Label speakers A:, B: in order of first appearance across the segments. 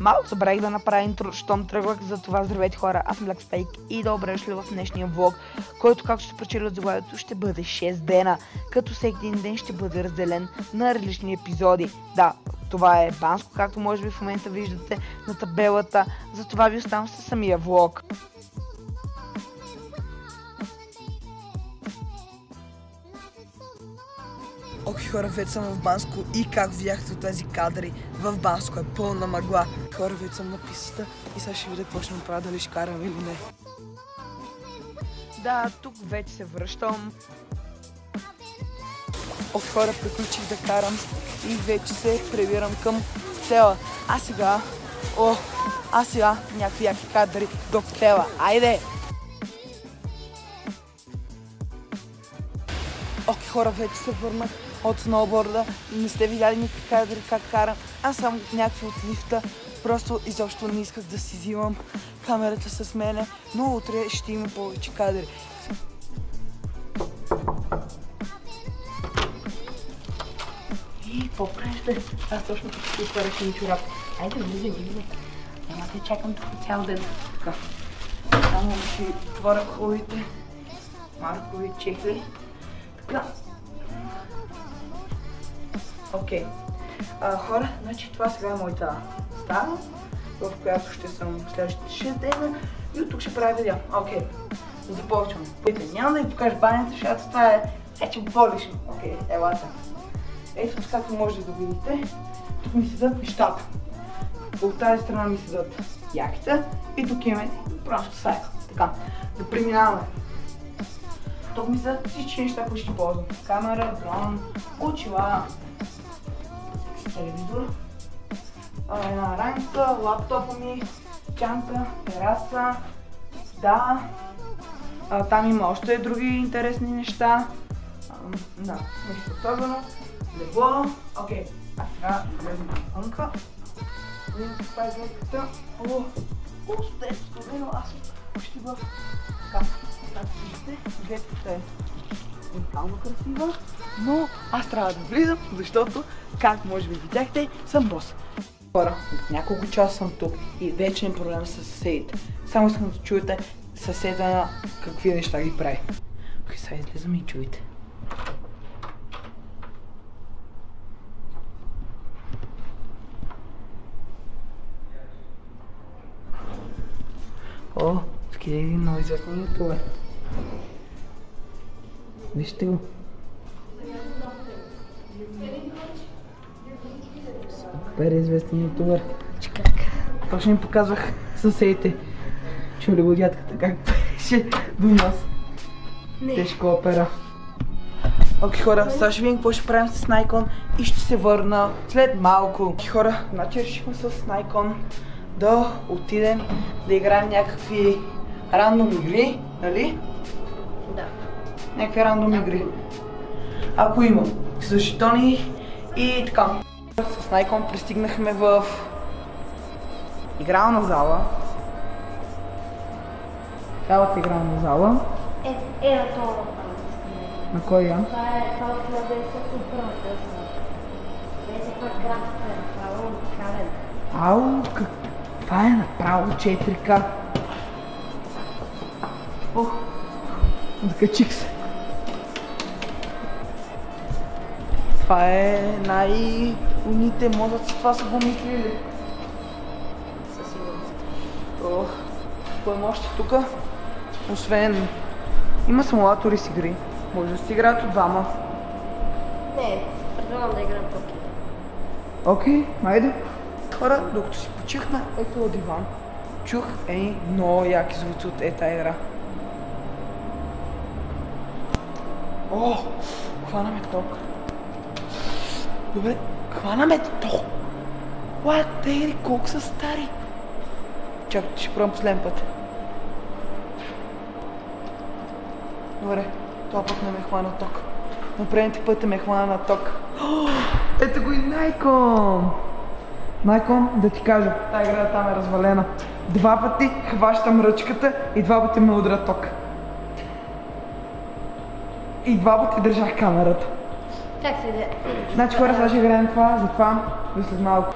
A: Малко забравих да направя интро, щом тръгвах за това здравейте хора, аз съм Blackspake и добре дошли в днешния влог, който както ще прочели от заглавието ще бъде 6 дена, като всеки един ден ще бъде разделен на различни епизоди. Да, това е банско, както може би в момента виждате на табелата, затова ви оставам със самия влог. Окей хора, вече съм в Банско и как видяхте от тези кадри, в Банско е пълна мъгла. Хора, вече съм на пистата и сега ще видя какво ще направя, дали ще карам или не. Да, тук вече се връщам. От хора приключих да карам и вече се прибирам към хотела. А сега, о, а сега някакви яки кадри до хотела. Айде! Окей, хора, вече се върнах от сноуборда. Не сте видяли никакви кадри как карам. Аз съм някакви от лифта. Просто изобщо не исках да си взимам камерата с мене, но утре ще има повече кадри. Какво правиш? Аз точно тук си отварях ми чорап. Айде, влизай, влизай. Няма те чакам тук цял ден. Така. Само да отворя хубавите маркови чехли. Така. Окей. Okay. хора, значи това сега е моята стана, в която ще съм следващите 6 дена и от тук ще правя видео. Окей. Okay. Започвам. Няма да ви покажа банята, защото това е вече по-лично. Окей, okay, елата. Ето както можете да видите, тук ми седат нещата. От тази страна ми седат яките и тук имаме просто сайка. Така, да преминаваме. Тук ми седат всички неща, които ще ползвам. Камера, дрон, очила, телевизор, една раница, лаптопа ми, чанка, тераса, да, там има още други интересни неща. Да, нещо особено. Легло. Окей. А сега влезем навънка. Видим каква е гледката. О, о, студено, аз почти в... Така, както виждате, гледката е уникално красива, но аз трябва да влизам, защото, как може би видяхте, съм бос. Хора, от няколко часа съм тук и вече е проблем с съседите. Само искам да чуете съседа какви неща ги прави. Окей, сега излизаме и чуете. О, тук е много известен ютубер. Вижте го. Супер известен ютубър. Точно ми показвах съседите. Чули го дядката как беше до нас. Не. Тежка опера. Окей хора, сега ще видим какво ще правим с Найкон и ще се върна след малко. Окей хора, значи решихме с Найкон да отидем да играем някакви рандом игри, нали?
B: Да.
A: Някакви рандом игри. Ако има. С жетони и така. С Найкон пристигнахме в игрална зала. Цялата игрална зала.
B: Е, е, на това.
A: На кой я?
B: Това е, това е 1901 Тези път графика е направо уникален.
A: Ау, как... това е направо 4К. Ох, откачих се. Това е най-умните мозъци, това са го мислили.
B: Със сигурност.
A: Има още тук? Освен... Има симулатори с игри. Може да си играят от двама.
B: Не, предлагам да играем покер.
A: Окей, айде. Хора, докато си почихме, ето от диван. Чух ей много яки звуци от ета игра. О, хванаме ток. Добре, хванаме ток. What? Те игри колко са стари? Чакай, ще пробвам последен път. Добре, това път не ме хвана ток. Но предните пъти ме хвана на ток. О, ето го и Найкон! Найкон, да ти кажа, тази игра там е развалена. Два пъти хващам ръчката и два пъти ме удра ток. И два пъти държах камерата.
B: Как се да?
A: Значи хора, сега ще играем това, затова до след малко.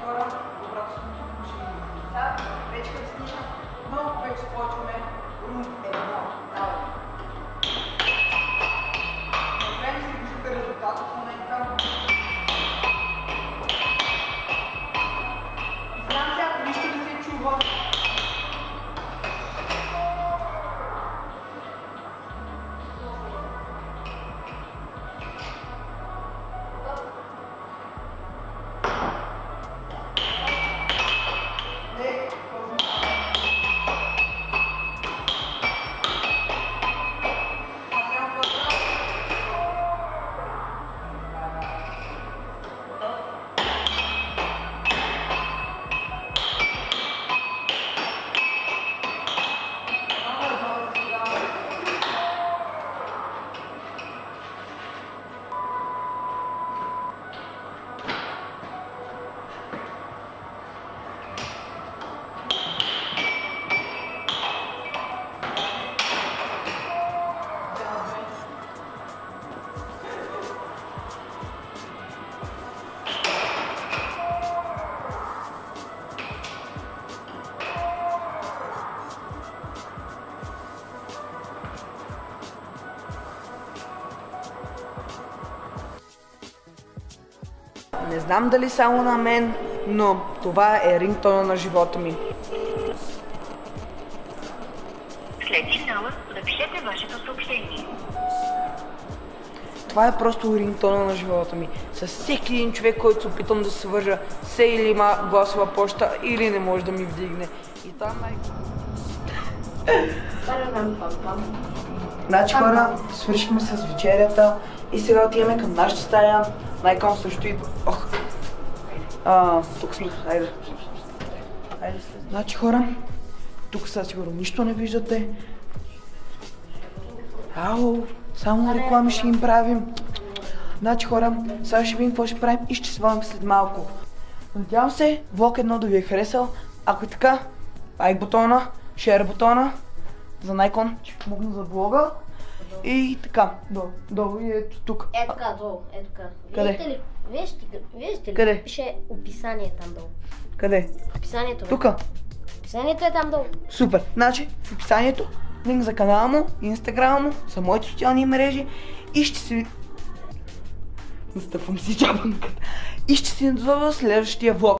A: Не знам дали само на мен, но това е рингтона на живота ми.
C: След сигнала напишете вашето съобщение.
A: Това е просто рингтона на живота ми. С всеки един човек, който се опитам да се вържа, се или има гласова почта, или не може да ми вдигне. И това най...
B: Парам-пам-пам.
A: Значи хора, свършихме с вечерята и сега отиваме към нашата стая. Найкон също идва. Ох. А, тук сме. Хайде. Хайде. Значи хора, тук сега сигурно нищо не виждате. Ау, само реклами ще им правим. Значи хора, сега ще видим какво ще правим и ще се върнем след малко. Надявам се, влог едно да ви е харесал. Ако е така, лайк бутона, шер бутона, за Найкон ще помогна за влога. И така, долу, долу и ето тук.
B: Е така, долу, е така.
A: Къде?
B: Виждате ли? Виждате ли? Виждате ли?
A: Къде?
B: Пише описание там долу.
A: Къде?
B: Описанието. бе.
A: Тука.
B: Описанието е там долу.
A: Супер. Значи в описанието линк за канала му, инстаграма му, за моите социални мрежи и ще си... Настъпвам си чапанката. И ще си надзова следващия влог.